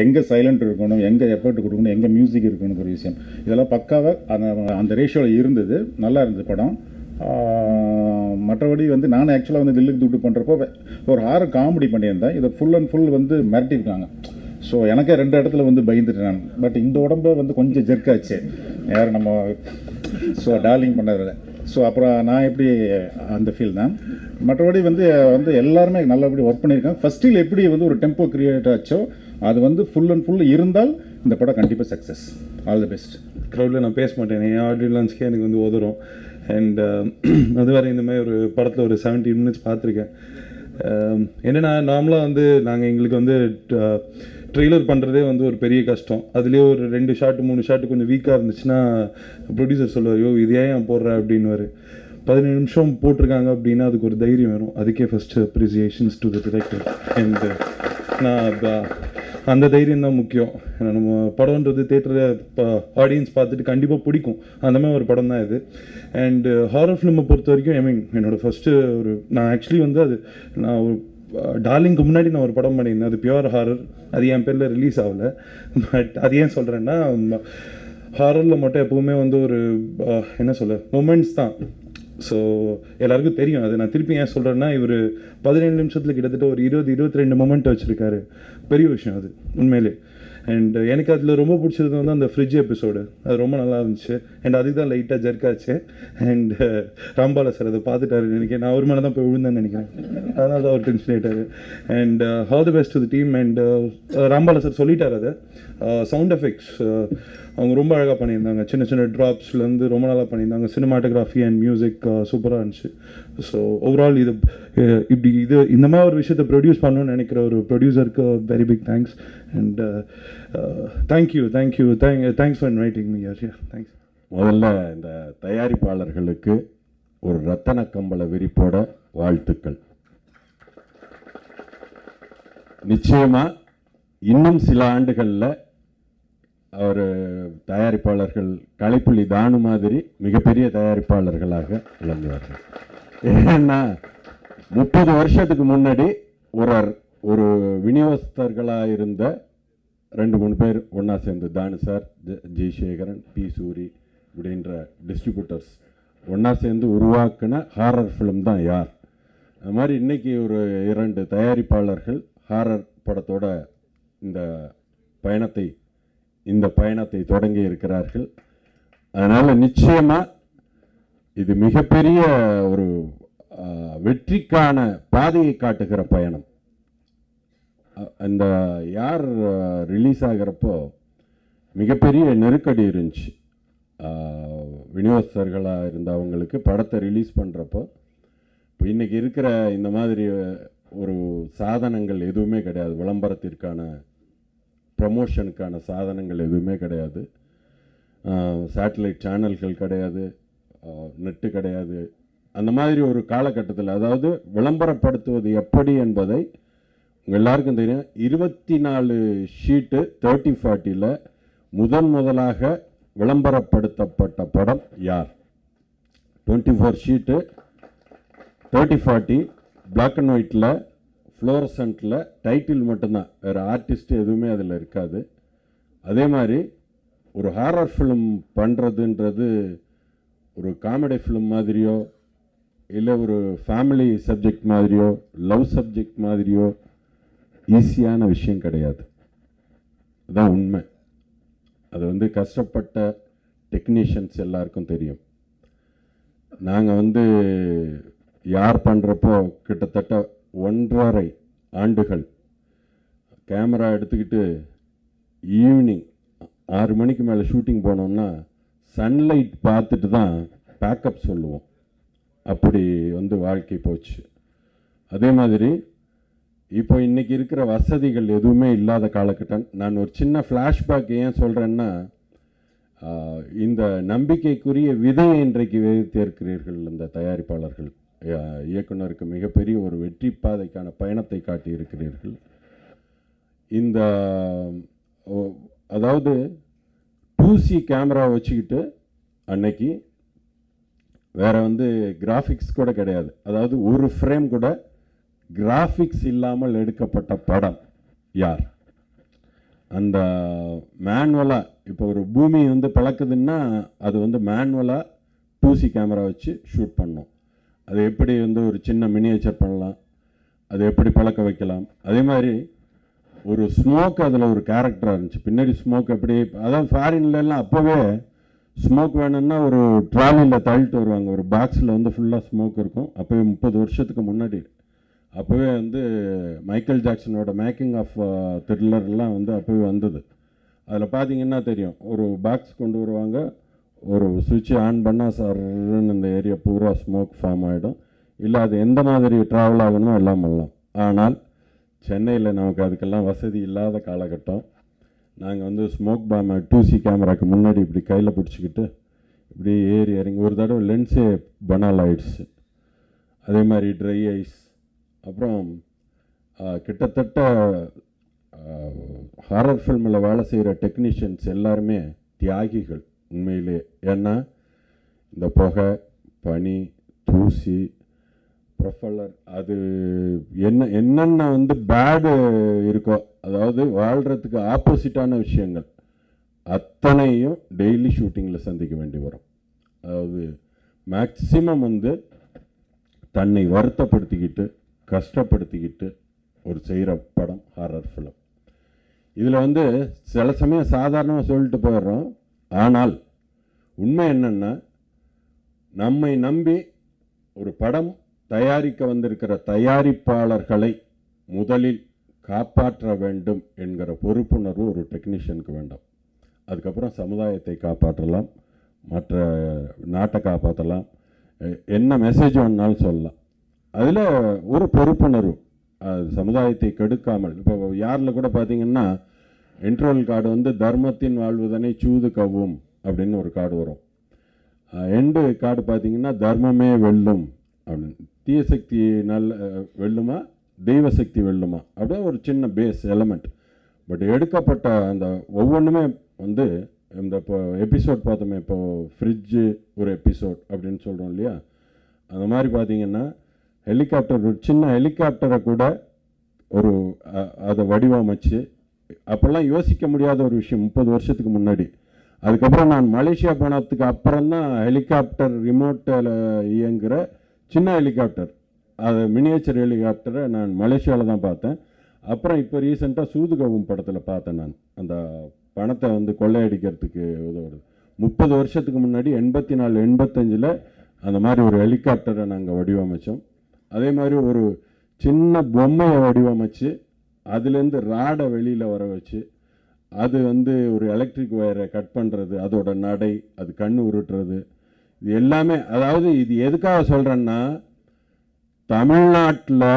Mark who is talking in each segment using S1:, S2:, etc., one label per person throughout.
S1: எங்கே சைலண்ட் இருக்கணும் எங்கே எஃபர்ட் கொடுக்கணும் எங்கே மியூசிக் இருக்கணும் ஒரு விஷயம். இதெல்லாம் பக்காவாக அந்த அந்த ரேஷியோவில் இருந்தது. நல்லா இருந்தது படம். மற்றபடி வந்து நான் ஆக்சுவலாக வந்து தில்லுக்கு துட்டு பண்ணுறப்போ ஒரு ஹாரர் காமெடி பண்ணியிருந்தேன். இதை ஃபுல் அண்ட் ஃபுல் வந்து மிரட்டியிருக்காங்க. ஸோ எனக்கே ரெண்டு இடத்துல வந்து பயந்துட்டேன் நான். பட் இந்த உடம்பு வந்து கொஞ்சம் ஜெர்க்காச்சு யார் நம்ம ஸோ டார்லிங் பண்ணதில்ல ஸோ அப்புறம் நான் எப்படி அந்த ஃபீல் தான் மற்றபடி வந்து வந்து எல்லாருமே நல்லபடி ஒர்க் பண்ணியிருக்காங்க. ஃபஸ்ட்டில் எப்படி வந்து ஒரு டெம்போ க்ரியேட் ஆச்சோ அது வந்து ஃபுல் அண்ட் ஃபுல் இருந்தால் இந்த படம் கண்டிப்பாக சக்ஸஸ் ஆல் தி பெஸ்ட்
S2: க்ரௌடில் நான் பேச மாட்டேன். என் ஆடியோ எனக்கு வந்து உதறும். அண்ட் அது வரை இந்த மாதிரி ஒரு படத்தில் ஒரு 70 மினிட்ஸ் பார்த்துருக்கேன். என்னென்னா um, என்னன்னா நார்மலாக வந்து நாங்கள் எங்களுக்கு வந்து ட்ரெய்லர் பண்ணுறதே வந்து ஒரு பெரிய கஷ்டம். அதுலேயே ஒரு ரெண்டு ஷாட்டு மூணு ஷாட்டு கொஞ்சம் வீக்காக இருந்துச்சுன்னா ப்ரொடியூசர் சொல்லுவார் யோ இது ஏன் போடுற? அப்படின்னு பதினேழு நிமிஷம் போட்டிருக்காங்க அப்படின்னா அதுக்கு ஒரு தைரியம் வரும். அதுக்கே first appreciations to the director and நான் அந்த தைரியம் தான் முக்கியம். நம்ம படம்ன்றது தேட்டரில் இப்போ ஆடியன்ஸ் பார்த்துட்டு கண்டிப்பாக பிடிக்கும். அந்த மாதிரி ஒரு படம் தான் இது. அண்ட் ஹாரர் ஃபிலிமை பொறுத்த வரைக்கும் ஐ மீன் என்னோட ஃபஸ்ட்டு ஒரு நான் ஆக்சுவலி வந்து அது நான் ஒரு டார்லிங்க்கு முன்னாடி நான் ஒரு படம் பண்ணியிருந்தேன். அது பியூர் ஹாரர் அது என் பேரில் ரிலீஸ் ஆகல. பட் அது ஏன் சொல்கிறேன்னா ஹாரரில் மட்டும் எப்போவுமே வந்து ஒரு என்ன சொல்ல மூமெண்ட்ஸ் தான். ஸோ எல்லாருக்கும் தெரியும். அது நான் திருப்பி ஏன் சொல்கிறேன்னா இவர் பதினேழு நிமிஷத்தில் கிட்டத்தட்ட ஒரு இருபது இருபத்தி ரெண்டு மொமெண்ட் வச்சுருக்காரு. பெரிய விஷயம் அது உண்மையிலே. அண்ட் எனக்கு அதில் ரொம்ப பிடிச்சது வந்து அந்த ஃப்ரிட்ஜ் எபிசோடு அது ரொம்ப நல்லா இருந்துச்சு. அண்ட் அதுக்கு தான் லைட்டாக ஜர்க்காச்சு அண்ட் ராம்பால சார் அதை பார்த்துட்டாரு நினைக்கிறேன். நான் ஒரு மேலே தான் போய் விழுந்தேன்னு நினைக்கிறேன். அதனால தான் அவர் டென்ஷன் ஆகிட்டார் and all the best to team and ராம்பால sir சொல்லிட்டார் அதை. சவுண்ட் எஃபெக்ட்ஸ் அவங்க ரொம்ப அழகாக பண்ணியிருந்தாங்க. சின்ன சின்ன ட்ராப்ஸ்லேருந்து ரொம்ப நல்லா பண்ணியிருந்தாங்க. சினிமாட்டோகிராஃபி அண்ட் மியூசிக் சூப்பராக இருந்துச்சு. ஸோ ஓவரால் இது இப்படி இது இந்த மாதிரி ஒரு விஷயத்தை ப்ரொடியூஸ் பண்ணணும்னு நினைக்கிற ஒரு ப்ரொடியூசருக்கு very big thanks and thank you thank you thank thanks for inviting me யார் தேங்க்ஸ்
S3: முதல்ல இந்த தயாரிப்பாளர்களுக்கு ஒரு ரத்தன கம்பள விரிப்போட வாழ்த்துக்கள். நிச்சயமாக இன்னும் சில ஆண்டுகளில் அவர் தயாரிப்பாளர்கள் கலைப்புள்ளி தானு மாதிரி மிகப்பெரிய தயாரிப்பாளர்களாக விளங்குவார்கள். ஏன்னா முப்பது வருஷத்துக்கு முன்னாடி ஒரு ஒரு விநியோகஸ்தர்களாக இருந்த ரெண்டு மூணு பேர் ஒன்றா சேர்ந்து Thanu sir G Sekaran P Suri இப்படின்ற டிஸ்ட்ரிபியூட்டர்ஸ் ஒன்றா சேர்ந்து உருவாக்கின ஹாரர் ஃபிலிம் தான் யார். அது மாதிரி இன்றைக்கி ஒரு இரண்டு தயாரிப்பாளர்கள் ஹாரர் படத்தோட இந்த பயணத்தை இந்த பயணத்தை தொடங்கி இருக்கிறார்கள். அதனால் நிச்சயமாக இது மிகப்பெரிய ஒரு வெற்றிக்கான பாதையை காட்டுகிற பயணம். அந்த யார் ரிலீஸ் ஆகிறப்போ மிகப்பெரிய நெருக்கடி இருந்துச்சு. விநியோகஸ்தர்களாக இருந்தவங்களுக்கு படத்தை ரிலீஸ் பண்ணுறப்போ இப்போ இன்றைக்கி இருக்கிற இந்த மாதிரி ஒரு சாதனங்கள் எதுவுமே கிடையாது. விளம்பரத்திற்கான ப்ரமோஷனுக்கான சாதனங்கள் எதுவுமே கிடையாது. சேட்டலைட் சேனல்கள் கிடையாது. நெட்டு கிடையாது. அந்த மாதிரி ஒரு காலகட்டத்தில் அதாவது விளம்பரப்படுத்துவது எப்படி என்பதை எல்லாருக்கும் தெரியும். இருபத்தி நாலு ஷீட்டு தேர்ட்டி ஃபார்ட்டியில் முதன் முதலாக விளம்பரப்படுத்தப்பட்ட படம் யார்? Twenty four sheet thirty forty black and ஒயிட்டில் ஃப்ளோரசண்ட்டில் டைட்டில் மட்டும்தான். வேறு ஆர்டிஸ்ட் எதுவுமே அதில் இருக்காது. அதே மாதிரி ஒரு ஹாரர் ஃபிலிம் பண்ணுறதுன்றது ஒரு காமெடி ஃபிலிம் மாதிரியோ இல்லை ஒரு ஃபேமிலி சப்ஜெக்ட் மாதிரியோ லவ் சப்ஜெக்ட் மாதிரியோ ஈஸியான விஷயம் கிடையாது. அதுதான் உண்மை. அது வந்து கஷ்டப்பட்ட டெக்னீஷியன்ஸ் எல்லாருக்கும் தெரியும். நாங்கள் வந்து யார் பண்ணுறப்போ கிட்டத்தட்ட ஒன்றரை ஆண்டுகள். கேமரா எடுத்துக்கிட்டு ஈவினிங் ஆறு மணிக்கு மேலே ஷூட்டிங் போனோம்னா சன்லைட் பார்த்துட்டு தான் பேக்கப் சொல்லுவோம். அப்படி வந்து வாழ்க்கை போச்சு. அதே மாதிரி இப்போ இன்றைக்கி இருக்கிற வசதிகள் எதுவுமே இல்லாத காலகட்டம். நான் ஒரு சின்ன ஃப்ளாஷ்பேக் ஏன் சொல்கிறேன்னா இந்த நம்பிக்கைக்குரிய விதையை இன்றைக்கு விதைத்திருக்கிறீர்கள் இந்த தயாரிப்பாளர்கள். இயக்குனருக்கு மிகப்பெரிய ஒரு வெற்றி பாதைக்கான பயணத்தை காட்டியிருக்கிறீர்கள். இந்த அதாவது டூ சி கேமரா வச்சுக்கிட்டு அன்னைக்கு வேறு வந்து கிராஃபிக்ஸ் கூட கிடையாது. அதாவது ஒரு ஃப்ரேம் கூட கிராஃபிக்ஸ் இல்லாமல் எடுக்கப்பட்ட படம் யார்? அந்த மேனுவலாக இப்போ ஒரு பூமி வந்து பழக்குதுன்னா அது வந்து மேனுவலாக டூசி கேமரா வச்சு ஷூட் பண்ணோம். அது எப்படி வந்து ஒரு சின்ன மினியேச்சர் பண்ணலாம் அது எப்படி பழக்க வைக்கலாம். அதே மாதிரி ஒரு ஸ்மோக் அதில் ஒரு கேரக்டராக இருந்துச்சு. பின்னாடி ஸ்மோக் எப்படி அதாவது ஃபாரின்லலாம் அப்போவே ஸ்மோக் வேணும்னா ஒரு ட்ராலியில் தள்ளிட்டு வருவாங்க. ஒரு பாக்ஸில் வந்து ஃபுல்லாக ஸ்மோக் இருக்கும். அப்போவே முப்பது வருஷத்துக்கு முன்னாடி. அப்போவே வந்து மைக்கேல் ஜாக்சனோட மேக்கிங் ஆஃப் த்ரில்லர்லாம் வந்து அப்போவே வந்தது. அதில் பார்த்தீங்கன்னா தெரியும். ஒரு பாக்ஸ் கொண்டு வருவாங்க. ஒரு சுவிட்சை ஆன் பண்ணால் சர்ன்னு இந்த ஏரியா பூரா ஸ்மோக் ஃபார்ம் ஆகிடும் இல்லை அது எந்த மாதிரி ட்ராவல் ஆகணுமோ எல்லாம் பண்ணலாம். ஆனால் சென்னையில் நமக்கு அதுக்கெல்லாம் வசதி இல்லாத காலகட்டம். நாங்கள் வந்து ஸ்மோக் பாமை டூசி கேமராக்கு முன்னாடி இப்படி கையில் பிடிச்சிக்கிட்டு இப்படி ஏறி இறங்கி ஒரு தடவை லென்ஸே பனால் ஆயிடுச்சு. அதே மாதிரி ட்ரை ஐஸ் அப்புறம் கிட்டத்தட்ட ஹாரர் ஃபில்மில் வேலை செய்கிற டெக்னீஷியன்ஸ் எல்லாருமே தியாகிகள். உண்மையிலே. ஏன்னா இந்த புகை பனி தூசி ப்ரொஃபலர் அது என்ன என்னென்ன வந்து பேடு இருக்கோ அதாவது வாழ்கிறதுக்கு ஆப்போசிட்டான விஷயங்கள் அத்தனையும் டெய்லி ஷூட்டிங்கில் சந்திக்க வேண்டி வரும். அதாவது மேக்சிமம் வந்து தன்னை வருத்தப்படுத்திக்கிட்டு கஷ்டப்படுத்திக்கிட்டு ஒரு செய்கிற படம் ஹாரர் ஃபிலம் இதில் வந்து சில சமயம் சாதாரணமாக சொல்லிட்டு போயிடுறோம். ஆனால் உண்மை என்னென்னா நம்மை நம்பி ஒரு படம் தயாரிக்க வந்திருக்கிற தயாரிப்பாளர்களை முதலில் காப்பாற்ற வேண்டும் என்கிற பொறுப்புணர்வு ஒரு டெக்னீஷியனுக்கு வேண்டும். அதுக்கப்புறம் சமுதாயத்தை காப்பாற்றலாம் மற்ற நாட்டை காப்பாற்றலாம் என்ன மெசேஜ் வேணாலும் சொல்லலாம். அதில் ஒரு பொறுப்புணர்வு சமுதாயத்தை கெடுக்காமல் இப்போ யாரில் கூட பார்த்தீங்கன்னா இன்ட்ரோல் கார்டு வந்து தர்மத்தின் வாழ்வுதனை சூது கவ்வும் அப்படின்னு ஒரு கார்டு வரும். எண்டு கார்டு பார்த்தீங்கன்னா தர்மமே வெல்லும் அப்படின்னு. தீய சக்தி நல்ல வெல்லுமா? தெய்வ சக்தி வெல்லுமா? அப்படியே ஒரு சின்ன பேஸ் எலமெண்ட் பட் எடுக்கப்பட்ட அந்த ஒவ்வொன்றுமே வந்து இந்த இப்போ எபிசோட் பார்த்தோமே இப்போது ஃப்ரிட்ஜு ஒரு எபிசோட் அப்படின்னு சொல்கிறோம் இல்லையா? அந்த மாதிரி பார்த்தீங்கன்னா ஹெலிகாப்டர் ஒரு சின்ன ஹெலிகாப்டரை கூட ஒரு அதை வடிவமைச்சு அப்போல்லாம் யோசிக்க முடியாத ஒரு விஷயம் முப்பது வருஷத்துக்கு முன்னாடி. அதுக்கப்புறம் நான் மலேசியா போனதுக்கு அப்புறம் தான் ஹெலிகாப்டர் ரிமோட்டில் இயங்குகிற சின்ன ஹெலிகாப்டர். அது மினியேச்சர் ஹெலிகாப்டரை நான் மலேசியாவில் தான் பார்த்தேன். அப்புறம் இப்போ ரீசெண்டாக சூதுகவும் படத்தில் பார்த்தேன் நான். அந்த பணத்தை வந்து கொள்ளையடிக்கிறதுக்கு உதவுறது. முப்பது வருஷத்துக்கு முன்னாடி எண்பத்தி நாலு எண்பத்தஞ்சில் அந்த மாதிரி ஒரு ஹெலிகாப்டரை நாங்கள் வடிவமைச்சோம். அதே மாதிரி ஒரு சின்ன பொம்மையை வடிவமைச்சு அதுலேருந்து ராடை வெளியில் வர வச்சு அது வந்து ஒரு எலக்ட்ரிக் ஒயரை கட் பண்ணுறது அதோட நடை அது கண் உருட்டுறது இது எல்லாமே அதாவது இது எதுக்காக சொல்கிறேன்னா தமிழ்நாட்டில்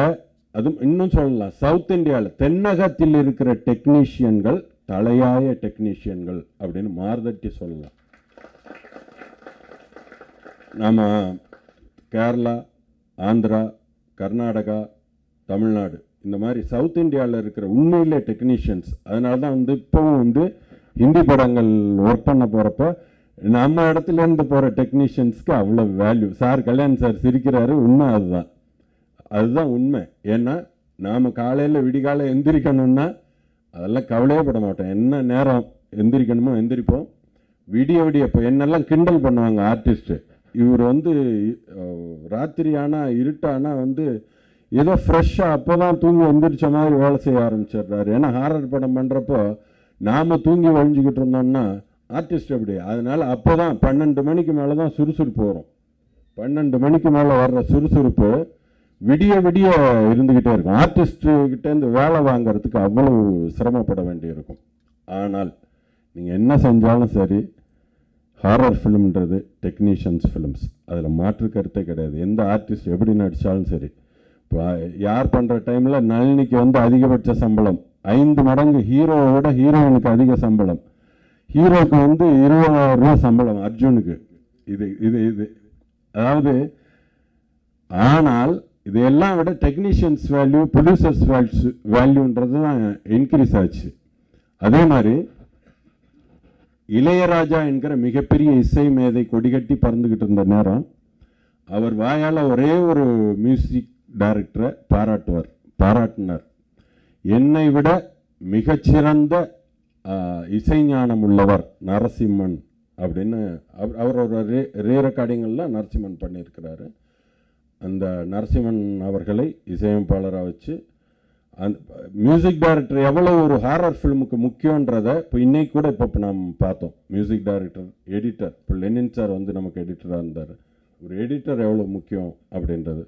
S3: அதுவும் இன்னும் சொல்லலாம் சவுத் இந்தியாவில் தென்னகத்தில் இருக்கிற டெக்னீஷியன்கள் தலையாய டெக்னீஷியன்கள் அப்படின்னு மார்தட்டி சொல்லலாம். நாம் கேரளா ஆந்திரா கர்நாடகா தமிழ்நாடு இந்த மாதிரி சவுத் இந்தியாவில் இருக்கிற உண்மையிலே டெக்னீஷியன்ஸ் அதனால தான் வந்து இப்போவும் வந்து ஹிந்தி படங்கள் ஒர்க் பண்ண போகிறப்ப நம்ம இடத்துல இருந்து போகிற டெக்னீஷியன்ஸ்க்கு அவ்வளோ வேல்யூ சார் கல்யாண் சார் சிரிக்கிறாரு உண்மை அதுதான். அதுதான் உண்மை. ஏன்னா நாம் காலையில் விடிகால எந்திரிக்கணும்னா அதெல்லாம் கவலையே பட மாட்டோம். என்ன நேரம் எந்திரிக்கணுமோ எந்திரிப்போம். விடிய விடிய இப்போ என்னெல்லாம் கிண்டல் பண்ணுவாங்க ஆர்டிஸ்ட்டு இவர் வந்து ராத்திரி ஆனால் இருட்டானா வந்து ஏதோ ஃப்ரெஷ்ஷாக அப்போ தான் தூங்கி எந்திரிச்ச மாதிரி வேலை செய்ய ஆரம்பிச்சிடுறாரு. ஏன்னா ஹாரர் படம் பண்ணுறப்போ நாம் தூங்கி வழிஞ்சிக்கிட்டு இருந்தோம்னா ஆர்டிஸ்ட் அப்படி அதனால் அப்போ தான் பன்னெண்டு மணிக்கு மேலே தான் சுறுசுறுப்பு வரும். பன்னெண்டு மணிக்கு மேலே வர்ற சுறுசுறுப்பு விடிய விடிய இருந்துக்கிட்டே இருக்கும். ஆர்டிஸ்ட்டுக்கிட்டேருந்து வேலை வாங்குறதுக்கு அவ்வளவு சிரமப்பட வேண்டியிருக்கும். ஆனால் நீங்கள் என்ன செஞ்சாலும் சரி ஹாரர் ஃபிலிம்ன்றது டெக்னீஷியன்ஸ் ஃபிலிம்ஸ் அதில் மாற்று கருத்தே கிடையாது. எந்த ஆர்டிஸ்ட் எப்படி நடித்தாலும் சரி இப்போ யார் பண்ணுற டைமில் நளினிக்கு வந்து அதிகபட்ச சம்பளம். ஐந்து மடங்கு ஹீரோவை விட ஹீரோயினுக்கு அதிக சம்பளம். ஹீரோவுக்கு வந்து இருபதாயிரம் ரூபா சம்பளம் அர்ஜுனுக்கு. இது இது இது. அதாவது ஆனால் இதையெல்லாம் விட டெக்னீஷியன்ஸ் வேல்யூ ப்ரொடியூசர்ஸ் வேல்யூ வேல்யூன்றது தான் இன்க்ரீஸ் ஆச்சு. அதே மாதிரி இளையராஜா என்கிற மிகப்பெரிய இசை மேதை கொடிகட்டி பறந்துக்கிட்டு இருந்த நேரம் அவர் வாயால் ஒரே ஒரு மியூசிக் டைரக்டரை பாராட்டுவார் பாராட்டினார். என்னை விட மிகச்சிறந்த இசைஞானம் உள்ளவர் நரசிம்மன் அப்படின்னு அவர் அவரோட ரே ரே ரெக்கார்டிங்கெல்லாம் நரசிம்மன் பண்ணியிருக்கிறாரு. அந்த நரசிம்மன் அவர்களை இசையமைப்பாளராக வச்சு அந்த மியூசிக் டைரக்டர் எவ்வளோ ஒரு ஹாரர் ஃபிலிமுக்கு முக்கியன்றதை இப்போ இன்னைக்கு கூட இப்போ இப்போ நாம் பார்த்தோம். மியூசிக் டைரக்டர் எடிட்டர் இப்போ லெனின் சார் வந்து நமக்கு எடிட்டராக இருந்தார். ஒரு எடிட்டர் எவ்வளோ முக்கியம் அப்படின்றது.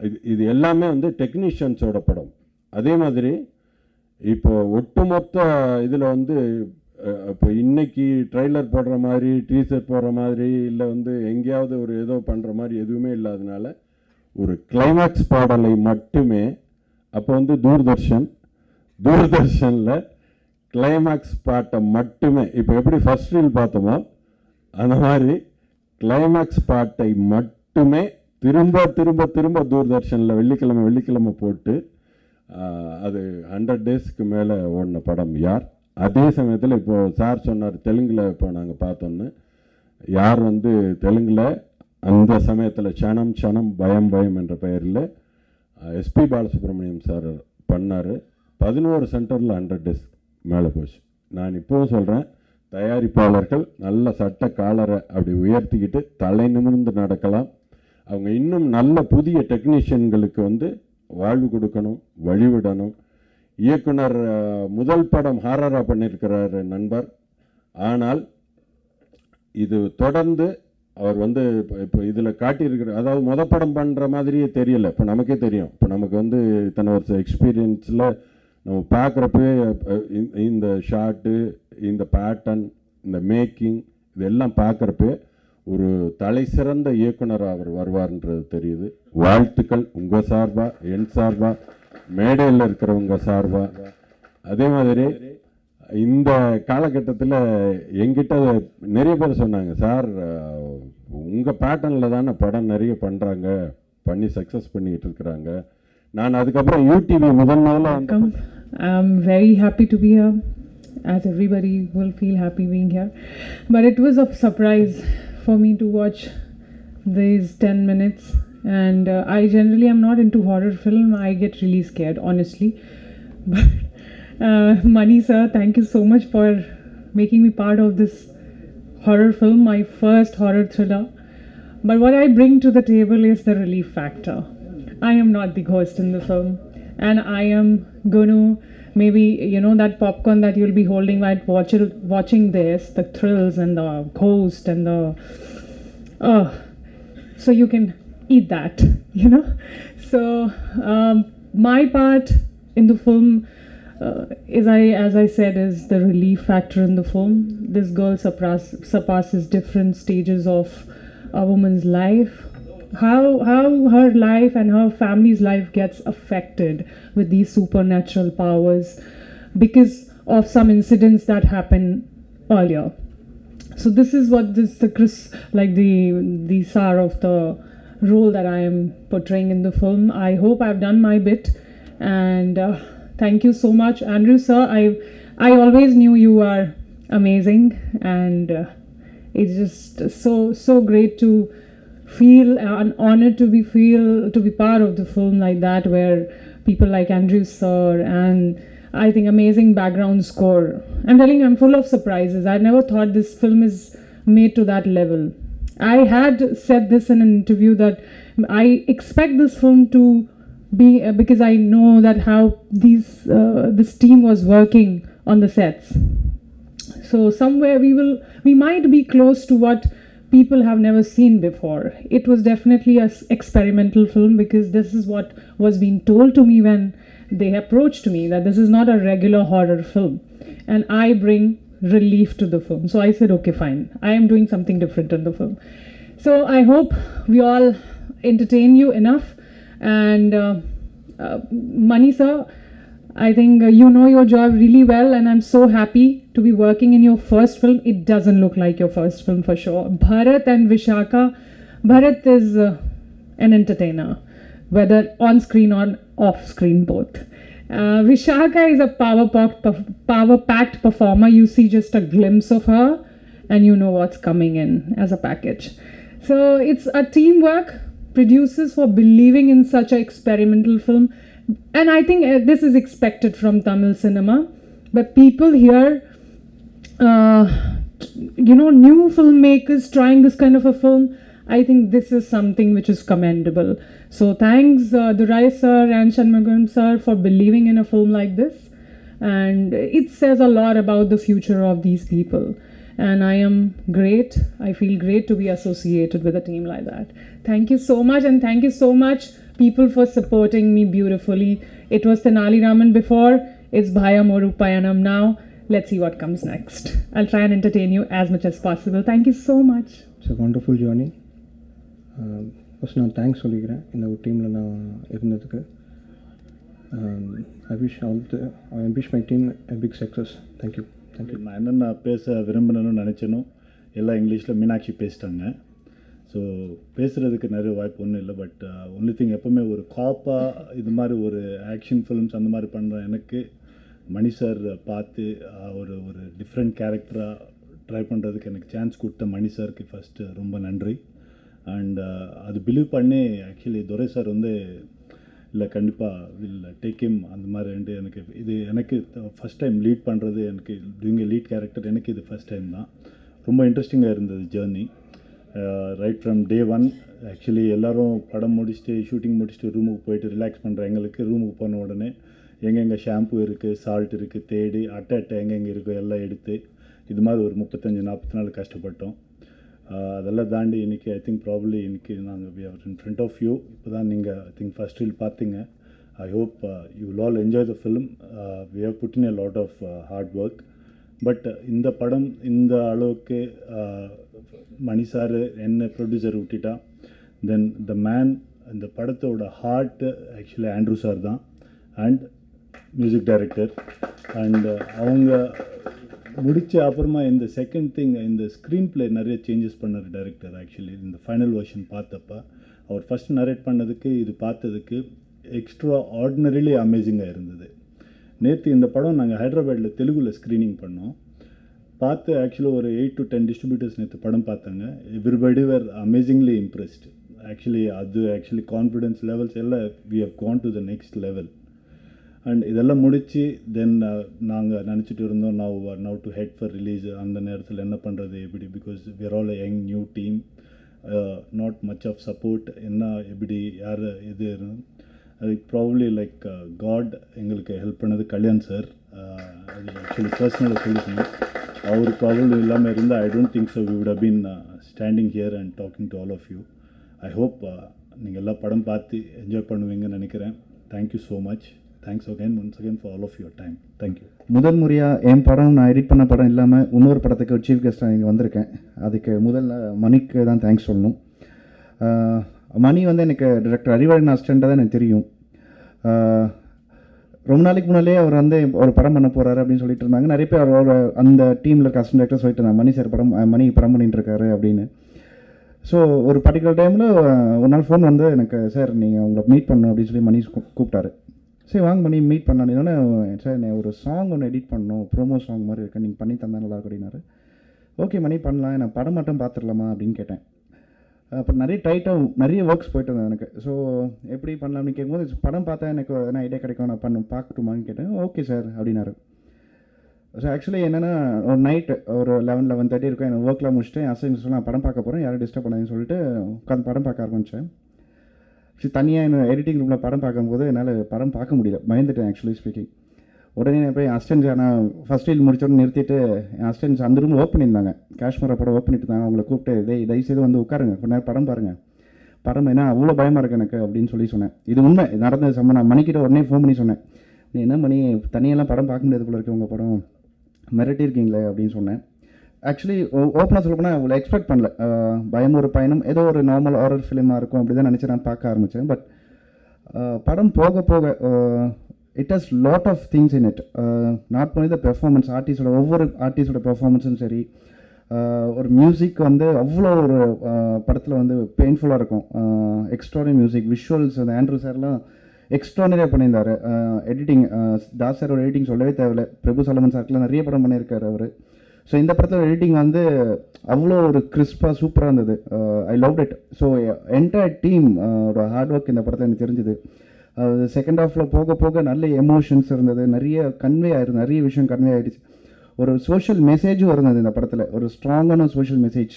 S3: இது இது எல்லாமே வந்து டெக்னீஷியன்ஸோட படம். அதே மாதிரி இப்போ ஒட்டுமொத்த இதில் வந்து இப்போ இன்னைக்கு ட்ரைலர் போடுற மாதிரி டீசர் போடுற மாதிரி இல்லை வந்து எங்கேயாவது ஒரு ஏதோ பண்ணுற மாதிரி எதுவுமே இல்லாதனால ஒரு கிளைமேக்ஸ் பாடலை மட்டுமே அப்போ வந்து தூர்தர்ஷன் தூர்தர்ஷனில் கிளைமேக்ஸ் பாட்டை மட்டுமே இப்போ எப்படி ஃபர்ஸ்ட் ரீல் பார்த்தோமோ அந்த மாதிரி கிளைமேக்ஸ் பாட்டை மட்டுமே திரும்ப திரும்ப திரும்ப தூர்தர்ஷனில் வெள்ளிக்கிழமை வெள்ளிக்கிழமை போட்டு அது ஹண்ட்ரட் டேஸ்க்கு மேலே ஓடின படம் யார்? அதே சமயத்தில் இப்போது சார் சொன்னார் தெலுங்கில் இப்போ நாங்கள் பார்த்தோன்னு யார் வந்து தெலுங்கில்? அந்த சமயத்தில் சனம் சனம் பயம் பயம் என்ற பெயரில் எஸ்பி பாலசுப்ரமணியம் சார் பண்ணார். பதினோரு சென்டரில் ஹண்ட்ரட் டேஸ் மேலே போச்சு. நான் இப்போவும் சொல்கிறேன் தயாரிப்பாளர்கள் நல்ல சட்ட காலரை அப்படி உயர்த்திக்கிட்டு தலை நிமிர்ந்து நடக்கலாம். அவங்க இன்னும் நல்ல புதிய டெக்னீஷியன்களுக்கு வந்து வாழ்வு கொடுக்கணும் வழிவிடணும். இயக்குனர் முதல் படம் ஹாரரா பண்ணியிருக்கிறார் நண்பர். ஆனால் இது தொடர்ந்து அவர் வந்து இப்போ இப்போ இதில் காட்டியிருக்கிற அதாவது மொத படம் பண்ணுற மாதிரியே தெரியல. இப்போ நமக்கே தெரியும். இப்போ நமக்கு வந்து இத்தனை வருஷம் எக்ஸ்பீரியன்ஸில் நம்ம பார்க்குறப்பவே இந்த ஷாட்டு இந்த பேட்டர்ன் இந்த மேக்கிங் இதெல்லாம் பார்க்குறப்ப ஒரு தலை சிறந்த இயக்குனராக அவர் வருவார்ன்றது தெரியுது. வாழ்த்துக்கள் உங்கள் சார்பாக என் சார்பாக மேடையில் இருக்கிறவங்க சார்பாக அதே மாதிரி இந்த காலகட்டத்தில் எங்கிட்ட நிறைய பேர் சொன்னாங்க சார் உங்கள் பேட்டர்னில் தானே படம் நிறைய பண்ணுறாங்க பண்ணி சக்ஸஸ் பண்ணிக்கிட்டு இருக்கிறாங்க. நான் அதுக்கப்புறம் யூடிவி முதல் முதல்ல வந்து
S4: I I'm very happy to be here as everybody will feel happy being here. But it was a surprise. For me to watch these 10 minutes. And uh, I generally am not into horror film. I get really scared, honestly. But uh, sir, thank you so much for making me part of this horror film, my first horror thriller. But what I bring to the table is the relief factor. I am not the ghost in the film, and I am going to maybe you know that popcorn that you'll be holding while watch watching this, the thrills and the ghost and the oh, so you can eat that, you know. So um, my part in the film uh, is I, as I said, is the relief factor in the film. This girl surpass, surpasses different stages of a woman's life. How how her life and her family's life gets affected with these supernatural powers because of some incidents that happen earlier. So this is what this the Chris like the the star of the role that I am portraying in the film. I hope I've done my bit, and uh, thank you so much, Andrew sir. I I always knew you are amazing, and uh, it's just so so great to feel an honor to be feel to be part of the film like that, where people like Andrew sir and I think amazing background score. I'm telling you, I'm full of surprises. I never thought this film is made to that level. I had said this in an interview that I expect this film to be uh, because I know that how these uh, this team was working on the sets. So somewhere we will we might be close to what people have never seen before. It was definitely a s- experimental film because this is what was being told to me when they approached me that this is not a regular horror film and I bring relief to the film. So I said okay fine. I am doing something different in the film. So I hope we all entertain you enough and uh, uh, sir I think uh, you know your job really well, and I'm so happy to be working in your first film. It doesn't look like your first film for sure. Bharat and Vishaka. Bharat is uh, an entertainer, whether on screen or off screen, both. Uh, Vishaka is a power power packed performer. You see just a glimpse of her, and you know what's coming in as a package. So it's a teamwork. Producers for believing in such an experimental film and I think uh, this is expected from Tamil cinema. But people here uh, you know, new filmmakers trying this kind of a film, I think this is something which is commendable. So thanks, uh, Durai sir and Shanmugam sir for believing in a film like this. And it says a lot about the future of these people. And I am great. I feel great to be associated with a team like that. Thank you so much. And thank you so much, people, for supporting me beautifully. It was Tenali Raman before. It's Bhaya Morupayanam now. Let's see what comes next. I'll try and entertain you as much as possible. Thank you so much.
S5: It's a wonderful journey first நான் thanks சொல்லிக்கிறேன் இந்த ஒரு டீமில் நான் இருந்ததுக்கு I wish all the I wish my team a big success thank you thank you
S1: நான் என்னென்ன பேச விரும்பினேன்னு நினச்சேனோ எல்லாம் இங்கிலீஷில் மீனாட்சி பேசிட்டாங்க ஸோ பேசுகிறதுக்கு நிறைய வாய்ப்பு ஒன்றும் இல்லை பட் ஒன்லி திங் எப்போவுமே ஒரு காப்பாக இது மாதிரி ஒரு ஆக்ஷன் ஃபிலிம்ஸ் அந்த மாதிரி பண்ணுற எனக்கு மணி சார் பார்த்து uh, ஒரு ஒரு டிஃப்ரெண்ட் கேரக்டராக ட்ரை பண்ணுறதுக்கு எனக்கு சான்ஸ் கொடுத்த மணி சாருக்கு ஃபஸ்ட்டு ரொம்ப நன்றி. அண்ட் uh, அது பிலீவ் பண்ணி ஆக்சுவலி துரை சார் வந்து இல்லை கண்டிப்பாக வில் டேக் இம் அந்த மாதிரி வந்து எனக்கு இது எனக்கு ஃபஸ்ட் டைம் லீட் பண்ணுறது எனக்கு டூயிங் லீட் கேரக்டர் எனக்கு இது ஃபஸ்ட் டைம் தான். ரொம்ப இன்ட்ரெஸ்டிங்காக இருந்தது journey right from day one actually எல்லோரும் படம் முடிச்சுட்டு ஷூட்டிங் முடிச்சுட்டு ரூமுக்கு போயிட்டு ரிலாக்ஸ் பண்ணுற எங்களுக்கு ரூமுக்கு போன உடனே எங்கெங்கே ஷாம்பு இருக்குது சால்ட் இருக்குது தேடி அட்டை அட்டை எங்கெங்கே இருக்கோ எல்லாம் எடுத்து இது மாதிரி ஒரு முப்பத்தஞ்சு நாற்பத்தி நாள் கஷ்டப்பட்டோம். Uh, அதெல்லாம் தாண்டி இன்றைக்கி ஐ திங்க் ப்ராப்ளி இன்றைக்கி நாங்கள் இன் ஃப்ரண்ட் ஆஃப் யூ இப்போ தான் நீங்கள் ஐ திங்க் ஃபஸ்ட் ரீல் பார்த்தீங்க. I hope you will all enjoy the film we have put in a lot of hard work but uh, இந்த படம் இந்த அளவுக்கு uh, மணி சார் என்ன ப்ரொடியூசர் விட்டுட்டா தென் த மேன் இந்த படத்தோட ஹார்ட் ஆக்சுவலி ஆண்ட்ரூ சார் தான். அண்ட் மியூசிக் டைரக்டர் அண்ட் அவங்க முடித்த அப்புறமா இந்த செகண்ட் திங் இந்த ஸ்க்ரீன் ப்ளே நிறைய சேஞ்சஸ் பண்ணார் டைரக்டர் ஆக்சுவலி இந்த ஃபைனல் வெர்ஷன் பார்த்தப்ப அவர் ஃபஸ்ட் நரேட் பண்ணதுக்கு இது பார்த்ததுக்கு எக்ஸ்ட்ரா ஆர்டினரிலி அமேசிங்காக இருந்தது. நேற்று இந்த படம் நாங்கள் ஹைதராபாத்தில் தெலுங்கில் ஸ்க்ரீனிங் பண்ணோம். பார்த்து ஆக்சுவலாக ஒரு எயிட் டு டென் டிஸ்ட்ரிபியூட்டர்ஸ் நேற்று படம் பார்த்தாங்க. Everybody were amazingly impressed actually அது ஆக்சுவலி கான்ஃபிடென்ஸ் லெவல்ஸ் எல்லாம் we have gone to the next level and இதெல்லாம் முடித்து தென் நாங்கள் நினச்சிட்டு இருந்தோம் now now to head for release அந்த நேரத்தில் என்ன பண்ணுறது எப்படி? Because we're all young new team not much of support என்ன எப்படி யார் இது அதுக்கு ப்ராப்ளி லைக் காட் எங்களுக்கு ஹெல்ப் பண்ணது கல்யாண் சார் அது ஆக்சுவலி பர்சனலாக சொல்லிக்கணும் அவர் ப்ராப்ளம் இல்லாமல் இருந்தால் I don't think so we would been standing here and talking to all of you I hope நீங்கள் எல்லா படம் பார்த்து என்ஜாய் பண்ணுவீங்கன்னு நினைக்கிறேன். Thank you so much thanks again once again for all of your time thank you
S6: முதல் முறையாக என் படம் நான் எடிட் பண்ண படம் இல்லாமல் இன்னொரு படத்துக்கு சீஃப் கெஸ்ட்டாக இங்கே வந்திருக்கேன். அதுக்கு முதல்ல மணிக்கு தான் தேங்க்ஸ் சொல்லணும். Uh, மணி வந்து எனக்கு டிரெக்டர் அறிவழகன் அசிஸ்டண்ட்டாக தான் எனக்கு தெரியும். ரொம்ப நாளைக்கு முன்னாலே அவர் வந்து ஒரு படம் பண்ண போகிறாரு அப்படின்னு சொல்லிட்டு இருந்தாங்க. நிறைய பேர் அவரோட அந்த டீமில் இருக்க அசிஸ்டன்ட் டேரக்டர் சொல்லிட்டு இருந்தாங்க. மணி சார் படம் மணி படம் பண்ணிட்டு இருக்காரு அப்படின்னு. ஸோ ஒரு பர்டிகுலர் டைமில் ஒரு நாள் ஃபோன் வந்து எனக்கு சார் நீங்கள் உங்களை மீட் பண்ணணும் அப்படின்னு சொல்லி மணி கூப்பிட்டாரு. சரி வாங்க மணி மீட் பண்ணானே சார் நான் ஒரு சாங் ஒன்று எடிட் பண்ணணும். ப்ரோமோ சாங் மாதிரி இருக்கேன் நீங்கள் பண்ணி தந்தால் நல்லா இருக்கும் அப்படின்னாரு. ஓகே மணி பண்ணலாம். நான் படம் மட்டும் பார்த்துடலாமா? அப்படின்னு கேட்டேன். அப்புறம் நிறைய டைட்டாக நிறைய ஒர்க்ஸ் போயிட்டு இருந்தது எனக்கு. ஸோ எப்படி பண்ணலாம்னு கேட்கும்போது படம் பார்த்தா எனக்கு எதனா ஐடியா கிடைக்கும்? நான் பண்ண பார்க்கட்டுமான்னு கேட்டேன். ஓகே சார் அப்படின்னாரு. ஸோ ஆக்சுவலி என்னென்னா ஒரு நைட்டு ஒரு லெவன் லெவன் தேர்ட்டி இருக்கும். எனக்கு ஒர்க்கில் முடிச்சுட்டு அசைன் சொல்லி நான் படம் பார்க்க போகிறேன் யாரும் டிஸ்டர்ப் பண்ணாதுன்னு சொல்லிட்டு உட்காந்து படம் பார்க்க ஆரம்பித்தேன் சரி தனியாக என்ன எடிட்டிங் ரூமில் படம் பார்க்கும்போது என்னால் படம் பார்க்க முடியல. பயந்துட்டேன் ஆக்சுவலி ஸ்பீக்கிங் உடனே போய் அஸ்டன்ஸ் நான் ஃபஸ்ட் ரீல் முடிச்சோன்னு நிறுத்திட்டு என் அஸ்டன்ஸ் அந்த ரூமில் ஓப்பன் பண்ணியிருந்தாங்க. காஷ்மீரை படம் ஓப்பன் பண்ணிட்டு இருந்தாங்க. அவங்கள கூப்பிட்டு தயவு தயவுசெய்து வந்து உட்காருங்க. கொஞ்ச நேரம் படம் பாருங்கள் படம் என்ன அவ்வளோ பயமாக இருக்குது எனக்கு? அப்படின்னு சொல்லி சொன்னேன். இது உண்மை. நடந்தது சம்ம. நான் மணிக்கிட்ட உடனே ஃபோன் பண்ணி சொன்னேன். நீ என்ன பண்ணி தனியெல்லாம் படம் பார்க்க முடியாது போல இருக்கு உங்கள் படம். மிரட்டியிருக்கீங்களே? அப்படின்னு சொன்னேன். ஆக்சுவலி ஓப்பனாக சொல்ல போனால் அவ்வளோ எக்ஸ்பெக்ட் பண்ணல. பயம் ஒரு பயணம். ஏதோ ஒரு நார்மல் ஹாரர் ஃபிலிமாக இருக்கும். அப்படி தான் நினச்சி நான் பார்க்க ஆரம்பித்தேன் பட் படம் போக போக it has lot of things in it not only the performance ஆர்டிஸ்டோட ஒவ்வொரு ஆர்டிஸ்டோட பெர்ஃபார்மன்ஸும் சரி uh, ஒரு மியூசிக் வந்து அவ்வளோ ஒரு uh, படத்தில் வந்து பெயின்ஃபுல்லாக இருக்கும். எக்ஸ்ட்ரானரி மியூசிக் விஷுவல்ஸ் அந்த ஆண்ட்ரூ சார்லாம் எக்ஸ்ட்ரானரியாக பண்ணியிருந்தார். எடிட்டிங் தாஸ் சாரோட எடிட்டிங் சொல்லவே தேவையில்ல. பிரபு சலமன் சார்க்கெலாம் நிறைய படம் பண்ணியிருக்காரு அவர். ஸோ இந்த படத்தில் எடிட்டிங் வந்து அவ்வளோ ஒரு கிறிஸ்பாக சூப்பராக இருந்தது. I love it so entire team ஒரு ஹார்ட் ஒர்க் இந்த படத்தில் எனக்கு தெரிஞ்சுது. செகண்ட் ஹாஃபில் போக போக நல்ல எமோஷன்ஸ் இருந்தது. நிறைய கன்வே ஆயிருந்தது நிறைய விஷயம் கன்வே ஆயிடுச்சு. ஒரு சோஷியல் மெசேஜும் இருந்தது இந்த படத்தில். ஒரு ஸ்ட்ராங்கான சோஷியல் மெசேஜ்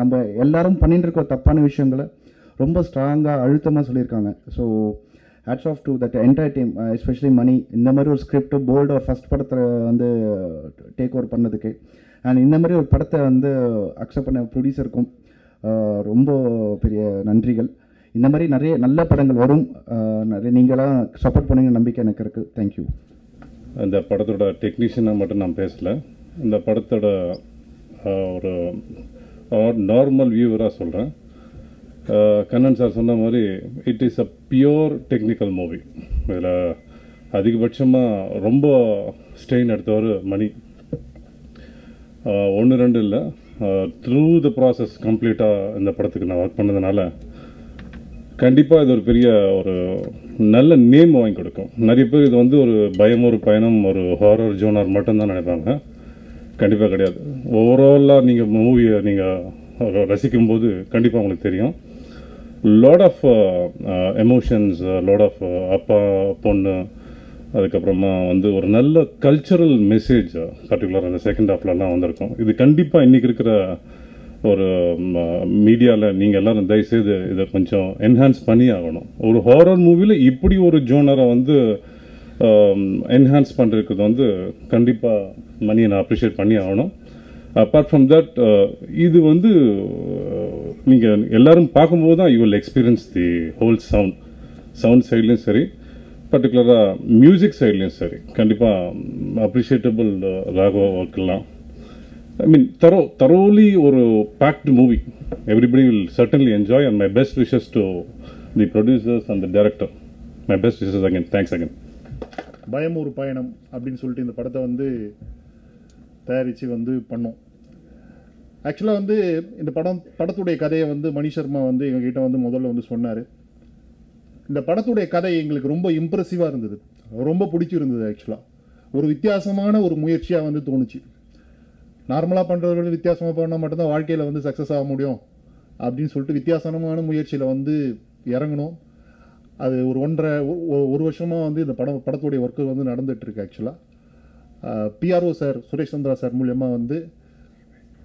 S6: நம்ம எல்லாரும் பண்ணிட்டு இருக்க தப்பான விஷயங்களை ரொம்ப ஸ்ட்ராங்காக அழுத்தமாக சொல்லியிருக்காங்க. So hats off to that entire team especially Mani. இந்த மாதிரி ஒரு ஸ்கிரிப்ட் போல்டு ஃபஸ்ட் படத்தில் வந்து டேக் ஓவர் பண்ணதுக்கு. அண்ட் இந்த மாதிரி ஒரு படத்தை வந்து அக்செப்ட் பண்ண ப்ரொடியூசருக்கும் ரொம்ப பெரிய நன்றிகள். இந்த மாதிரி நிறைய நல்ல படங்கள் வரும். நிறைய நீங்களாம் சப்போர்ட் பண்ணுங்க நம்பிக்கை எனக்கு இருக்குது தேங்க்யூ
S7: அந்த படத்தோட டெக்னீஷியனாக மட்டும் நான் பேசலை. இந்த படத்தோட ஒரு நார்மல் வியூவராக சொல்கிறேன் கண்ணன் சார் சொன்ன மாதிரி it is a pure technical movie இதில் அதிகபட்சமாக ரொம்ப ஸ்ட்ரெயின் எடுத்தவர் மணி. ஒன்று ரெண்டு இல்லை. த்ரூ த ப்ராசஸ் கம்ப்ளீட்டாக இந்த படத்துக்கு நான் ஒர்க் பண்ணதுனால கண்டிப்பாக இது ஒரு பெரிய ஒரு நல்ல நேம் வாங்கி கொடுக்கும். நிறைய பேர் இது வந்து ஒரு பயம் ஒரு பயணம் ஒரு ஹாரர் ஜோனர் மட்டும்தான் நினைப்பாங்க. கண்டிப்பாக கிடையாது. ஓவராலாக நீங்கள் மூவியை நீங்கள் ரசிக்கும்போது கண்டிப்பாக உங்களுக்கு தெரியும். Lot of emotions lot of அப்பா பொண்ணு அதுக்கப்புறமா வந்து ஒரு நல்ல கல்ச்சரல் மெசேஜ் பர்டிகுலர் அந்த செகண்ட் ஹாஃப்லலாம் வந்திருக்கும். இது கண்டிப்பாக இன்றைக்கி இருக்கிற ஒரு மீடியாவில் நீங்கள் எல்லோரும் தயவுசெய்து இதை கொஞ்சம் என்ஹான்ஸ் பண்ணி ஆகணும். ஒரு ஹாரர் மூவியில் இப்படி ஒரு ஜோனரை வந்து என்ஹான்ஸ் பண்ணுறதுக்கு வந்து கண்டிப்பாக மணியை நான் அப்ரிஷியேட் பண்ணி ஆகணும். அப்பார்ட் ஃப்ரம் தட் இது வந்து நீங்கள் எல்லோரும் பார்க்கும்போது தான் you will experience the whole sound sound சைட்லேயும் சரி பர்டிகுலராக மியூசிக் சைட்லேயும் சரி. கண்டிப்பாக அப்ரிஷியேட்டபிள் ராகவா ஒர்க்கெல்லாம் ஐ மீன் தரோ தரோலி ஒரு packed movie everybody will certainly enjoy and my best wishes to the producers and the director my best wishes again thanks again
S8: பயம் ஒரு பயணம் அப்படின்னு சொல்லிட்டு இந்த படத்தை வந்து தயாரித்து வந்து பண்ணோம். ஆக்சுவலாக வந்து இந்த படம் படத்துடைய கதையை வந்து மணி சர்மா வந்து எங்ககிட்ட வந்து முதல்ல வந்து சொன்னார். இந்த படத்துடைய கதை எங்களுக்கு ரொம்ப இம்ப்ரெசிவாக இருந்தது. ரொம்ப பிடிச்சிருந்தது ஆக்சுவலாக ஒரு வித்தியாசமான ஒரு முயற்சியாக வந்து தோணுச்சு. நார்மலாக பண்ணுறத விட வித்தியாசமாக பண்ணால் மட்டும்தான் வாழ்க்கையில் வந்து சக்ஸஸ் ஆக முடியும். அப்படின்னு சொல்லிட்டு வித்தியாசமான முயற்சியில் வந்து இறங்கணும் அது ஒரு ஒன்றரை ஒரு- வருஷமாக வந்து இந்த படம் படத்துடைய ஒர்க்கு வந்து நடந்துகிட்ருக்கு ஆக்சுவலாக PRO sir Suresh Chandra sir மூலியமாக வந்து